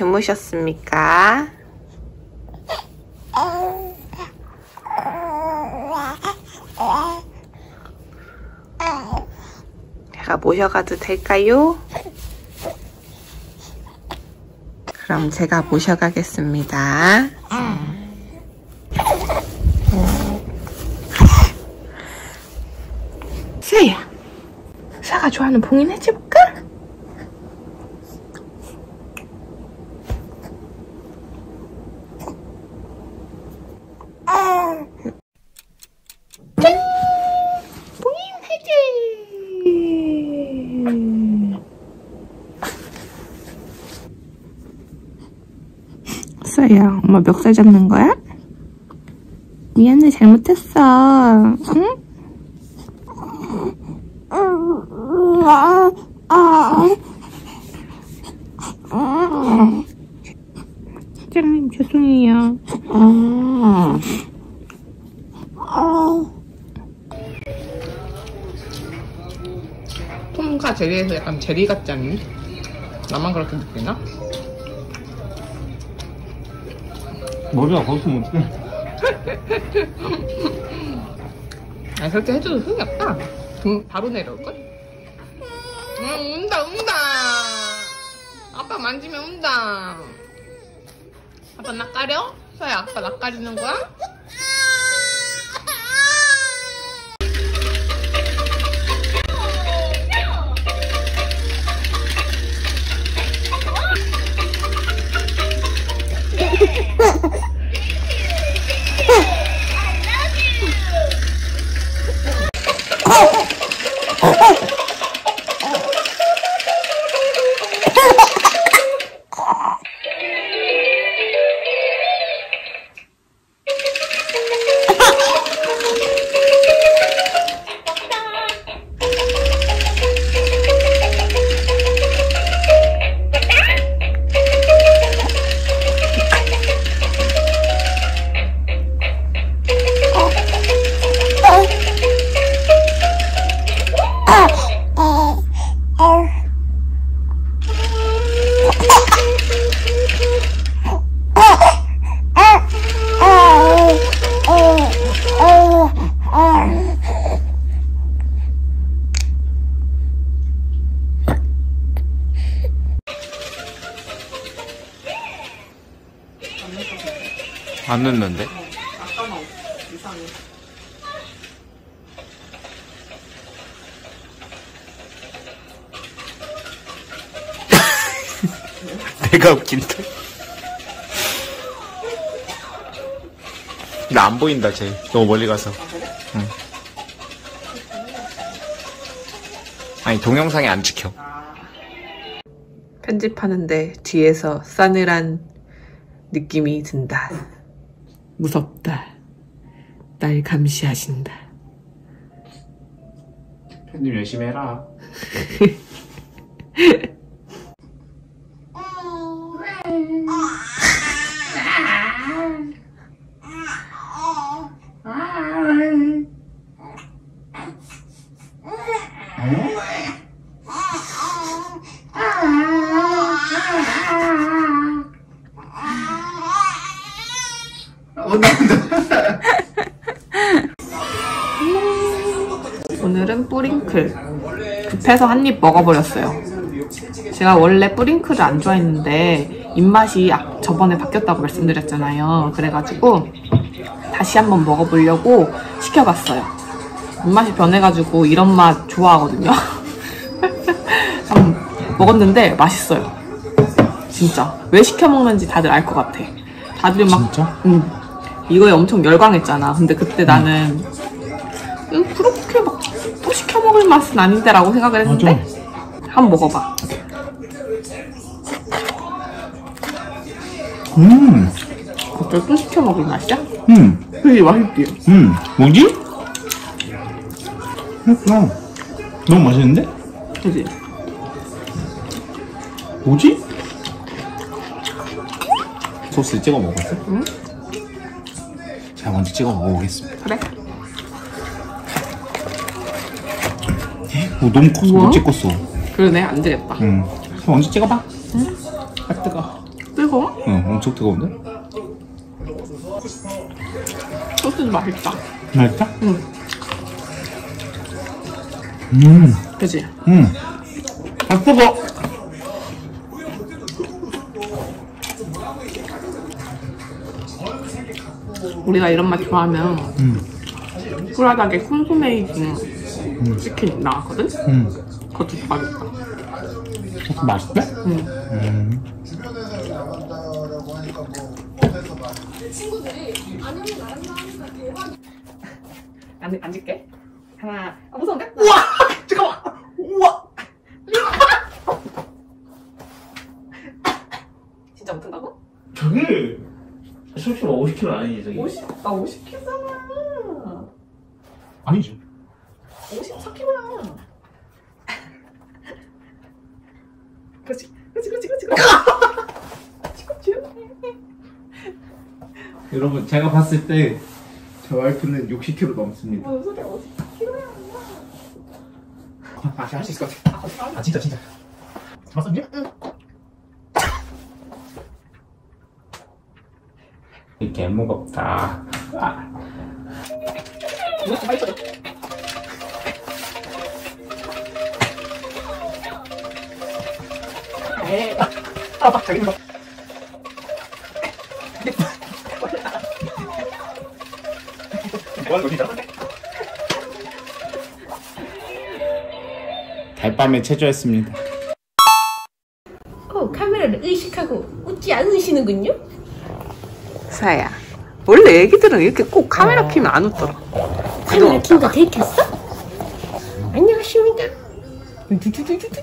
주무셨습니까? 제가 모셔가도 될까요? 그럼 제가 모셔가겠습니다. 수야, 수아가 좋아하는 봉인 해줄까? 짠! 봉인 해줘! 수아야, 엄마 멱살 잡는 거야? 미안해, 잘못했어. 응? 사장님 죄송해요. 톰과 제리에서 약간 제리 같지 않니? 나만 그렇게 느끼나? 머리가 거기서 어떡해 아 그렇게 해줘도 소용이 없다. 음, 바로 내려올걸? 음, 운다 운다. 아빠 만지면 운다. 아빠 낯가려? 서야 아빠 낯가리는 거야? 내가 웃긴다 나 안 보인다 쟤 너무 멀리 가서 응. 아니 동영상에 안 찍혀 편집하는데 뒤에서 싸늘한 느낌이 든다. 무섭다. 날 감시하신다. 편집 열심히 해라 급해서 한 입 먹어버렸어요. 제가 원래 뿌링클을 안 좋아했는데 입맛이 아- 저번에 바뀌었다고 말씀드렸잖아요. 그래가지고 다시 한번 먹어보려고 시켜봤어요. 입맛이 변해가지고 이런 맛 좋아하거든요. 먹었는데 맛있어요. 진짜. 왜 시켜 먹는지 다들 알 것 같아. 다들 막 진짜? 응. 이거에 엄청 열광했잖아. 근데 그때 나는 음, 그렇게 막 먹을 맛은 아닌데 라고 생각을 했는데 한번 먹어봐. 음, 어때? 또 시켜 먹을 맛이야? 음, 되게 맛있지? 음, 뭐지? 그렇구나. 너무 맛있는데? 그지? 뭐지? 소스 찍어 먹었어? 응. 제가 먼저 찍어 먹어보겠습니다. 그래? 오, 너무 커서 우와. 못 찍었어. 그러네 안 되겠다. 응. 그럼 언제 찍어봐. 응. 아, 뜨거. 뜨거워? 응, 엄청 뜨거운데? 소스 맛있다. 맛있다? 응. 음, 그지? 음. 아, 뜨거. 우리가 이런 맛 좋아하면 음, 쿨하다게 콘소메이징 치킨 나왔거든? 음. 그것도 맛있다. 소스 맛있대? 응. 음. 안, 앉을게. 하나, 아, 무서운데? 우와! 잠깐만! 우와! 진짜 못한다고? 저게 솔직히 50kg 아니지 저기 50, 나 50kg잖아. 아니지 54kg야. 그렇지, 그렇지, 그렇지, 그렇지. 그렇지. 여러분 제가 봤을 때 저 와이프는 60kg 넘습니다 뭔 소리야, 50kg야. 다시 할수 있을 것 같아 아 진짜 진짜 이제? 응 이게 무겁다 아. 에이, 아, 저기 뭐. 뭐하 달밤에 체조했습니다 어, 카메라를 의식하고 웃지 않으시는군요? 사야. 원래 애기들은 이렇게 꼭 카메라 키면 안 웃더라. 카메라 킨거 들켰어? 안녕하십니까? 두두두두두두.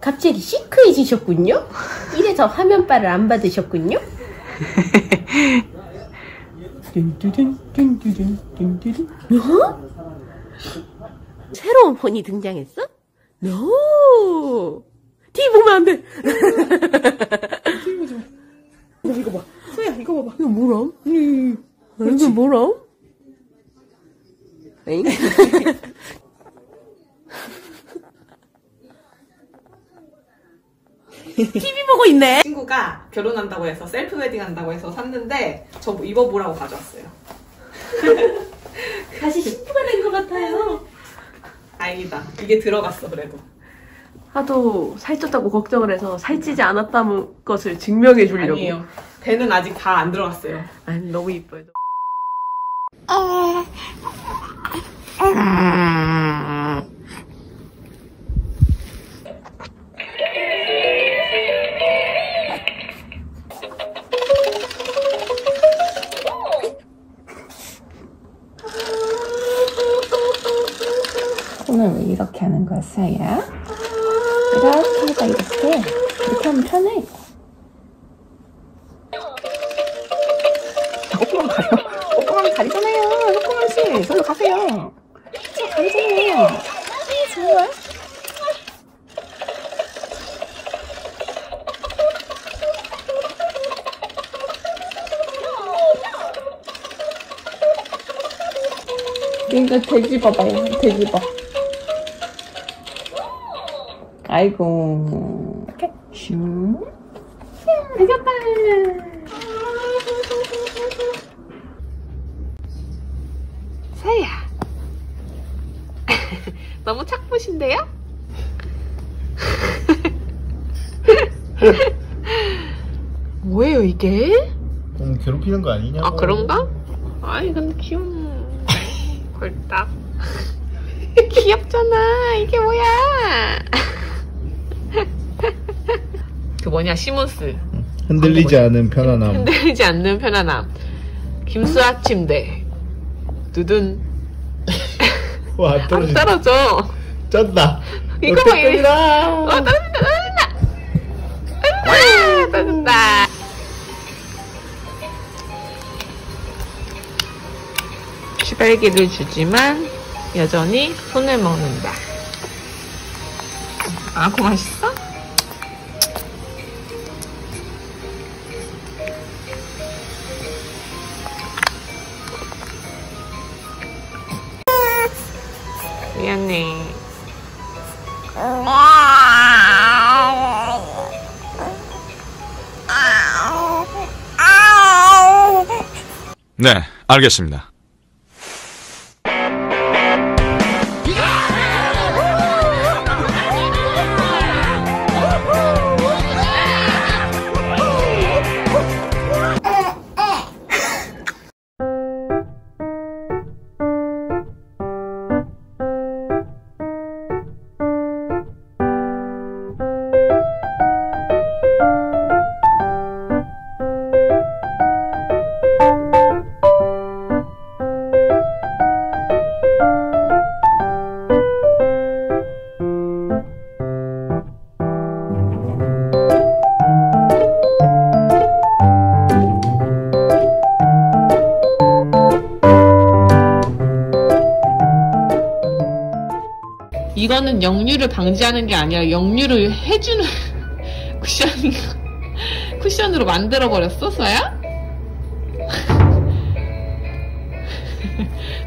갑자기 시크해지셨군요? 이래서 화면빨을 안 받으셨군요? 어? 새로운 폰이 등장했어? No! TV 보면 안 돼! TV 보지 마. 이거, 이거 봐. 수아야, 이거 봐봐. 이거 뭐람? 음, 이거 뭐람? 에잉? TV 보고 있네. 친구가 결혼한다고 해서 셀프 웨딩 한다고 해서 샀는데 저 입어보라고 가져왔어요. 다시 신부가 된 것 같아요. 다행이다. 이게 들어갔어 그래도. 하도 살쪘다고 걱정을 해서 살찌지 않았다는 것을 증명해 주려고. 아니에요. 배는 아직 다 안 들어갔어요. 아니, 너무 이뻐요. 봐봐요. 돼지 봐. 아이고. 이렇게 슝. 이겼다. 사야. 너무 착부신데요? 뭐예요 이게? 너무 괴롭히는 거 아니냐고 아 그런가? 아이 근데 귀여워. 걸딱. 귀엽잖아. 이게 뭐야? 그 뭐냐 시몬스. 흔들리지 않은 편안함 흔들리지 않는 편안함. 김수아 침대. 두둔. 와안 떨어져. 쩐다 이거 봐, 이거. 어, 떨어진다, 떨어진다. 아, 떨어진다. 시발기를 주지만 여전히 손을 먹는다. 아, 그 맛있어? 미안해. 네, 알겠습니다. 이거는 역류를 방지하는 게 아니라 역류를 해주는 쿠션, 쿠션으로 만들어 버렸어, 서야?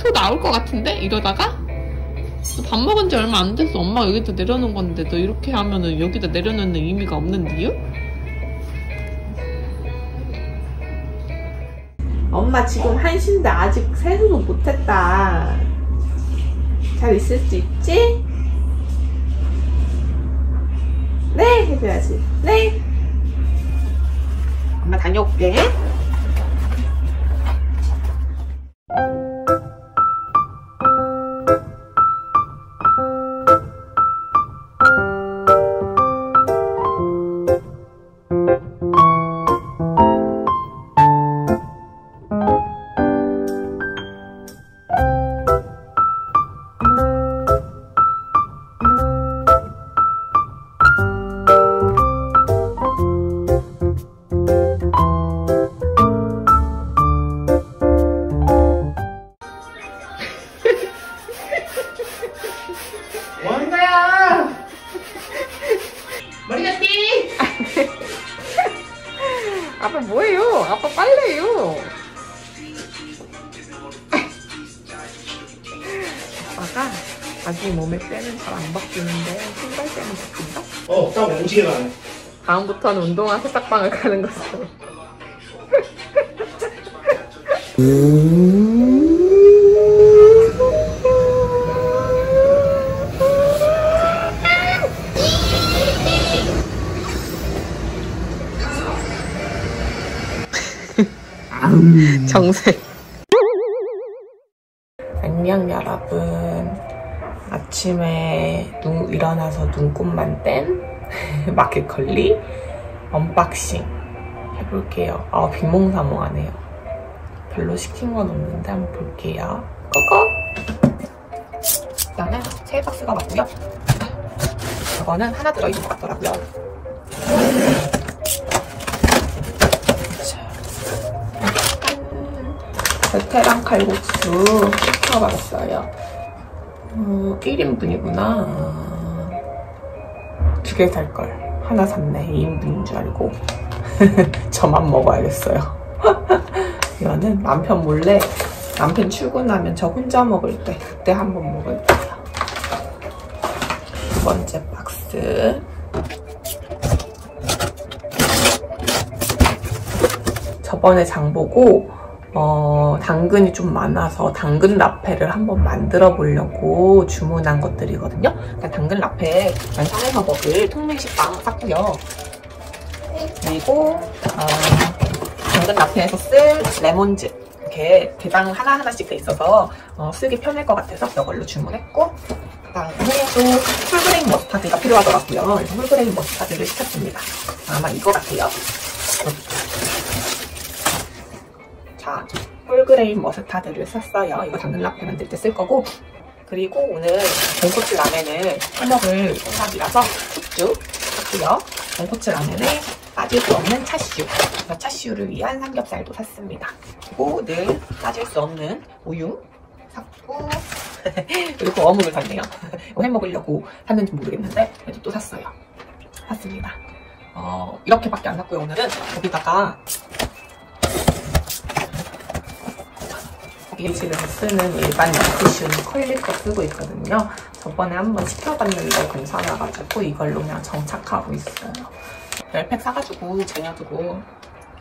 토 나올 것 같은데? 이러다가? 너밥 먹은 지 얼마 안 됐어. 엄마가 여기다 내려놓은 건데, 너 이렇게 하면은 여기다 내려놓는 의미가 없는 이유? 엄마 지금 한신데 아직 세수도 못했다. 잘 있을 수 있지? 네 해줘야지. 네. 엄마 다녀올게 다음부터는 운동화 세탁방을 가는 것으로. 정색. 안녕 여러분. 아침에 눈 일어나서 눈곱만 뗀 마켓컬리 Unboxing 해볼게요. 아 비몽사몽하네요. 별로 시킨 건 없는데 한번 볼게요. 꺼꺼. 일단은 세 박스가 맞고요. 저거는 하나 들어있는 것 같더라고요. 자, 베테랑 칼국수 시켜봤어요. 어, 1인분이구나. 두 개 살 걸. 하나 샀네. 2인분인 줄 알고. 저만 먹어야겠어요. 이거는 남편 몰래 남편 출근하면 저 혼자 먹을 때 그때 한번 먹을게요. 두 번째 박스. 저번에 장 보고 어, 당근이 좀 많아서 당근 라페를 한번 만들어 보려고 주문한 것들이거든요. 그러니까 당근 라페 안산에서 먹을 통밀식빵 샀고요. 그리고 어, 당근 라페에서 쓸 레몬즙 이렇게 대당 하나 하나씩 돼 있어서 어, 쓰기 편할 것 같아서 이걸로 주문했고 그다음에 또 whole grain mustard가 필요하더라고요. 그래서 whole grain mustard를 시켰습니다. 아마 이거 같아요. 자, whole grain mustard를 샀어요. 이거 당근 라페 만들 때 쓸 거고. 그리고 오늘 돈코츠 라면을 해먹을 생각이라서 숙주 샀고요. 돈코츠 라면에 빠질 수 없는 차슈. 그래서 차슈를 위한 삼겹살도 샀습니다. 그리고 늘 빠질 수 없는 우유 샀고 그리고 어묵을 샀네요. 이거 해먹으려고 샀는지 모르겠는데 그래도 또 샀어요. 샀습니다. 어, 이렇게밖에 안 샀고요. 오늘은 여기다가 집에서 쓰는 일반 티슈는 컬리 거 쓰고 있거든요. 저번에 한번 시켜봤는데 괜찮아가지고 이걸로 그냥 정착하고 있어요. 10팩 사가지고 쟁여두고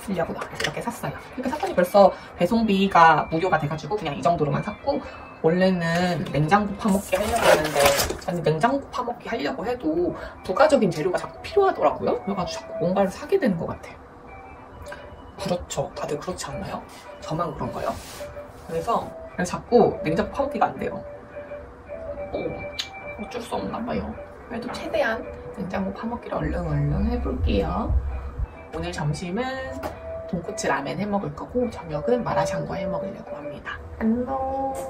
쓰려고 이렇게 샀어요. 이렇게 샀더니 벌써 배송비가 무료가 돼가지고 그냥 이 정도로만 샀고 원래는 냉장고 파먹기 하려고 했는데 아니 냉장고 파먹기 하려고 해도 부가적인 재료가 자꾸 필요하더라고요. 그래가지고 자꾸 뭔가를 사게 되는 것 같아요. 그렇죠. 다들 그렇지 않나요? 저만 그런가요? 그래서 그냥 자꾸 냉장고 파먹기가 안 돼요. 어, 어쩔 수 없나 봐요. 그래도 최대한 냉장고 파먹기를 얼른 얼른 해볼게요. 오늘 점심은 돈코츠 라멘 해 먹을 거고 저녁은 마라샹궈 해 먹으려고 합니다. 안녕.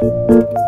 이렇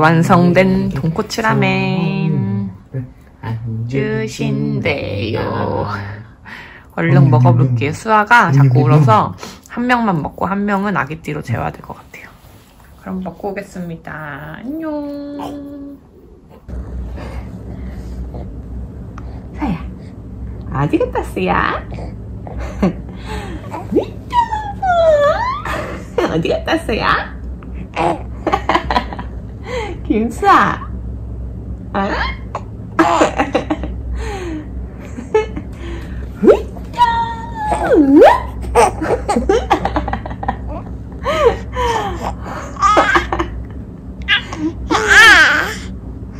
완성된 돈코츠 라멘 주신대요. 얼른 먹어볼게요. 수아가 자꾸 울어서 한 명만 먹고 한 명은 아기띠로 재워야 될 것 같아요. 그럼 먹고 오겠습니다. 안녕. 사야, 어디 갔다 왔어요? 어디 갔다 왔어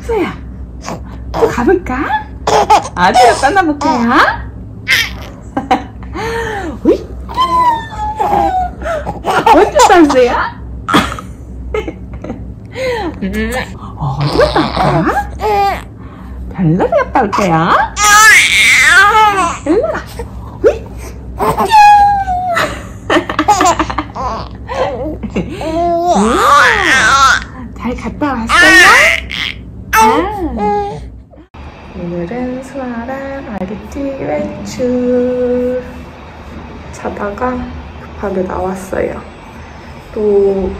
수야, 또 가볼까? 어디로 떠나 볼까요? 어디 갔어요? 어, 어디 갔다 올까? 별나리 갔다 올게요. 별나라. 음, 잘 갔다 왔어요? 아. 오늘은 수아랑 아기띠 외출 자다가 급하게 나왔어요. 또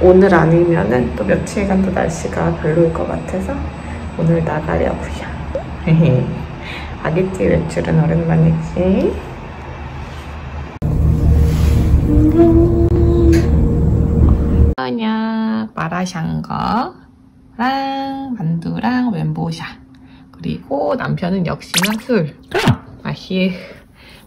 오늘 아니면은 또 며칠간 또 날씨가 별로일 것 같아서 오늘 나가려고요. 아기띠 외출은 오랜만이지. 저녁 마라샹궈랑 만두랑 멘보샤 그리고 남편은 역시나 술 맛이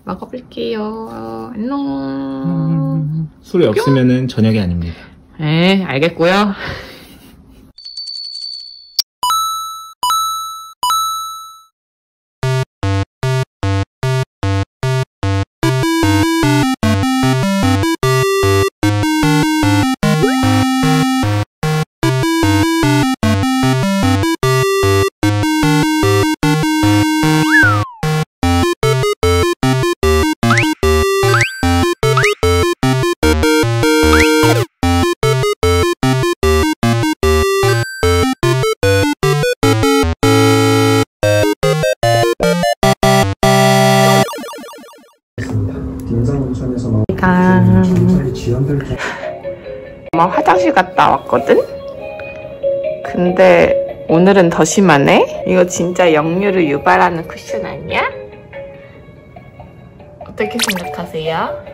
먹어볼게요. 안녕. 술이 없으면은 저녁이 아닙니다. 네, 알겠고요. 아, 엄마 화장실 갔다 왔거든? 근데 오늘은 더 심하네? 이거 진짜 역류를 유발하는 쿠션 아니야? 어떻게 생각하세요?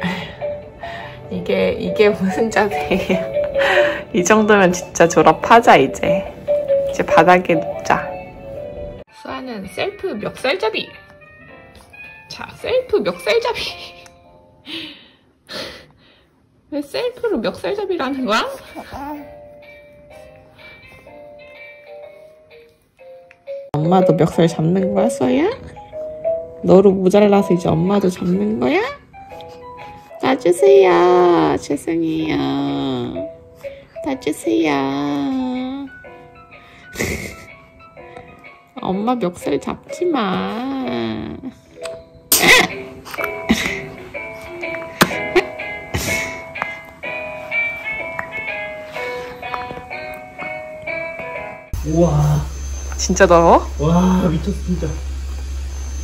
이게 이게 무슨 자세예요? 이 정도면 진짜 졸업하자 이제. 이제 바닥에 눕자. 수아는 셀프 멱살잡이. 자, 셀프 멱살잡이. 왜 셀프로 멱살잡이라는 거야? 엄마도 멱살 잡는 거야, 수아야? 너로 모자라서 이제 엄마도 잡는 거야? 놔주세요. 죄송해요. 놔주세요. 엄마 멱살 잡지 마. 우와 진짜 더워? 와 미쳤어 진짜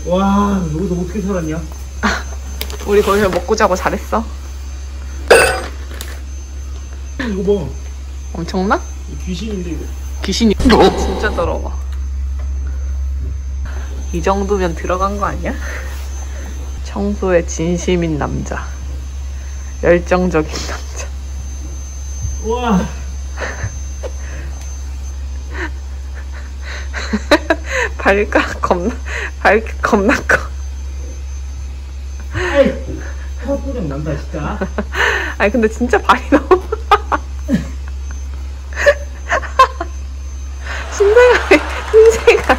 와 여기서 어떻게 살았냐 우리 거기서 먹고 자고 잘했어. 이거 봐 엄청나? 귀신인데 이거 귀신이 진짜 더러워. 이 정도면 들어간 거 아니야? 청소에 진심인 남자. 열정적인 남자. 우와 발가락 겁나, 발 겁나 커. 아이 혀소리 난다 진짜 아니, 근데 진짜 발이 너무. 신생아,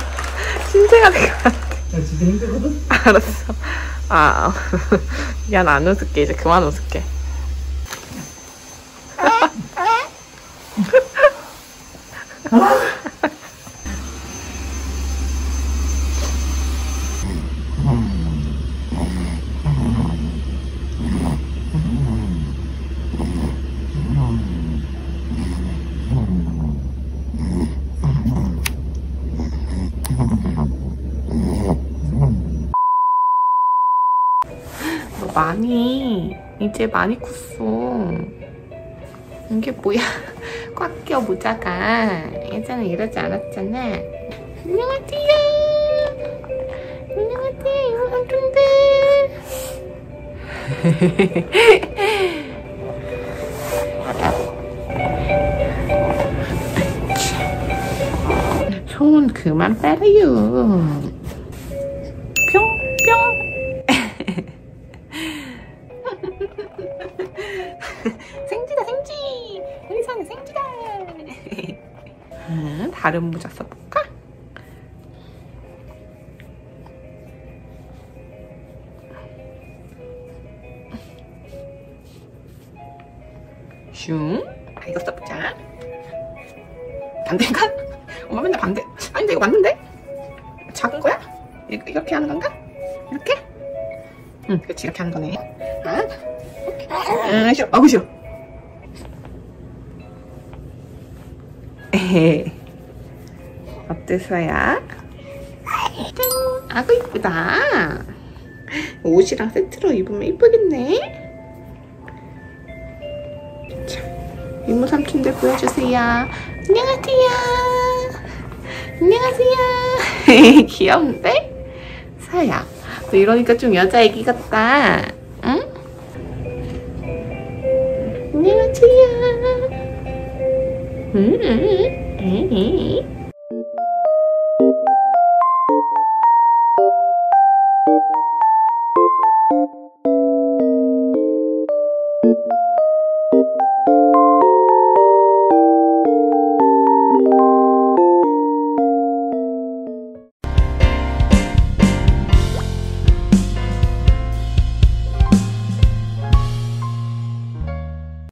신생아 될것 같아. 나 진짜 힘들거든 알았어. 아, 미안, 안 웃을게. 이제 그만 웃을게. 너 많이 이제 많이 컸어. 이게 뭐야? 꽉 껴 모자가 예전에 이러지 않았잖아. 안녕하세요. 안녕하세요, 아줌들. 손 그만 빼래요. 다른 모자 써볼까? 슝 아, 이거 써보자 반대인가? 엄마 맨날 반대 아닌데 이거 맞는데? 작은 거야? 이- 이렇게 하는 건가? 이렇게? 응 그렇지 이렇게 하는 거네 아 아, 싫어. 아구 싫어. 에헤. 어때서야? 짠. 아구 이쁘다. 옷이랑 세트로 입으면 이쁘겠네. 자, 이모 삼촌들 보여주세요. 안녕하세요. 안녕하세요. 귀여운데? 사야. 너 이러니까 좀 여자 애기 같다. 응? 안녕하세요. 음, 음, 음, 음.